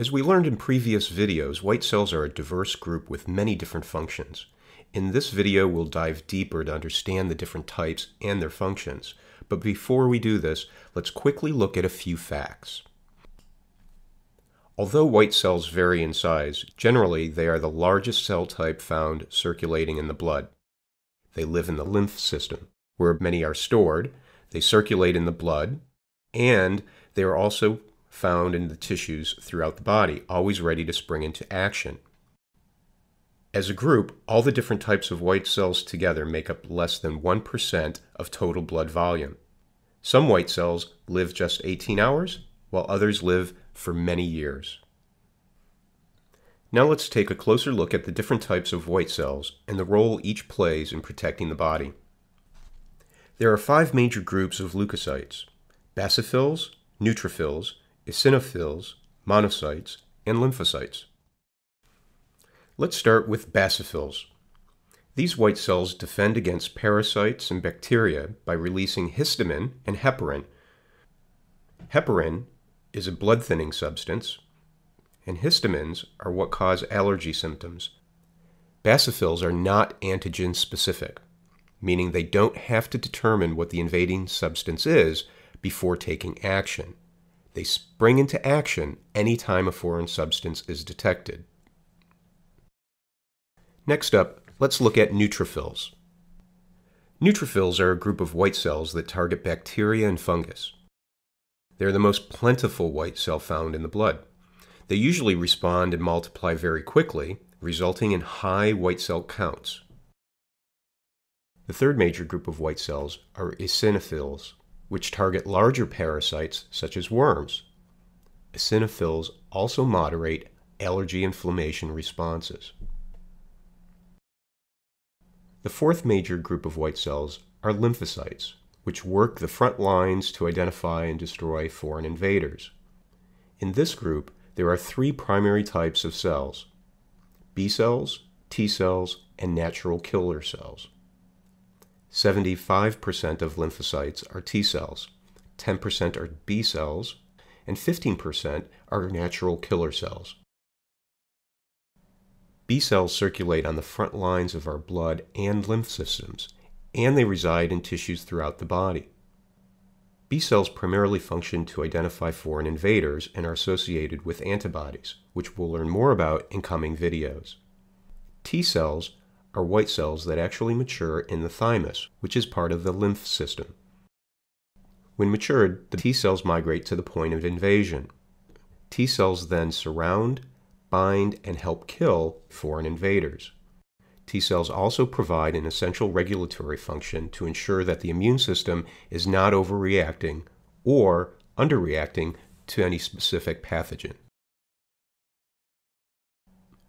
As we learned in previous videos, white cells are a diverse group with many different functions. In this video, we'll dive deeper to understand the different types and their functions. But before we do this, let's quickly look at a few facts. Although white cells vary in size, generally they are the largest cell type found circulating in the blood. They live in the lymph system, where many are stored, they circulate in the blood, and they are also found in the tissues throughout the body, always ready to spring into action. As a group, all the different types of white cells together make up less than 1% of total blood volume. Some white cells live just 18 hours, while others live for many years. Now let's take a closer look at the different types of white cells and the role each plays in protecting the body. There are five major groups of leukocytes, basophils, neutrophils, eosinophils, monocytes, and lymphocytes. Let's start with basophils. These white cells defend against parasites and bacteria by releasing histamine and heparin. Heparin is a blood thinning substance, and histamines are what cause allergy symptoms. Basophils are not antigen specific, meaning they don't have to determine what the invading substance is before taking action. They spring into action any time a foreign substance is detected. Next up, let's look at neutrophils. Neutrophils are a group of white cells that target bacteria and fungus. They are the most plentiful white cell found in the blood. They usually respond and multiply very quickly, resulting in high white cell counts. The third major group of white cells are eosinophils which target larger parasites such as worms. Eosinophils also moderate allergy inflammation responses. The fourth major group of white cells are lymphocytes, which work the front lines to identify and destroy foreign invaders. In this group, there are three primary types of cells B cells, T cells, and natural killer cells. 75% of lymphocytes are T cells, 10% are B cells, and 15% are natural killer cells. B cells circulate on the front lines of our blood and lymph systems, and they reside in tissues throughout the body. B cells primarily function to identify foreign invaders and are associated with antibodies, which we'll learn more about in coming videos. T cells are white cells that actually mature in the thymus, which is part of the lymph system. When matured, the T cells migrate to the point of invasion. T cells then surround, bind, and help kill foreign invaders. T cells also provide an essential regulatory function to ensure that the immune system is not overreacting or underreacting to any specific pathogen.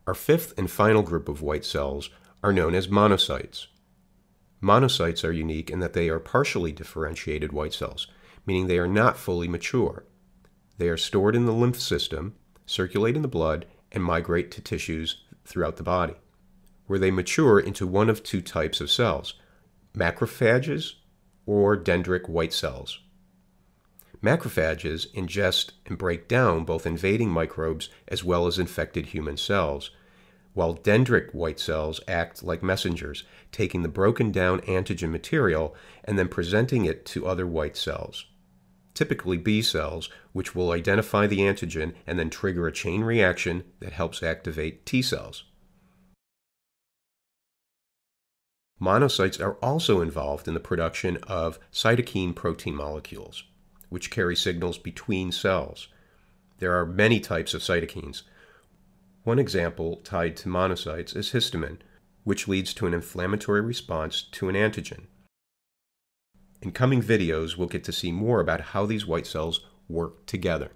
Our fifth and final group of white cells are known as monocytes. Monocytes are unique in that they are partially differentiated white cells, meaning they are not fully mature. They are stored in the lymph system, circulate in the blood, and migrate to tissues throughout the body, where they mature into one of two types of cells macrophages or dendritic white cells. Macrophages ingest and break down both invading microbes as well as infected human cells, while dendritic white cells act like messengers, taking the broken down antigen material and then presenting it to other white cells. Typically B cells, which will identify the antigen and then trigger a chain reaction that helps activate T cells. Monocytes are also involved in the production of cytokine protein molecules, which carry signals between cells. There are many types of cytokines, one example tied to monocytes is histamine, which leads to an inflammatory response to an antigen. In coming videos, we'll get to see more about how these white cells work together.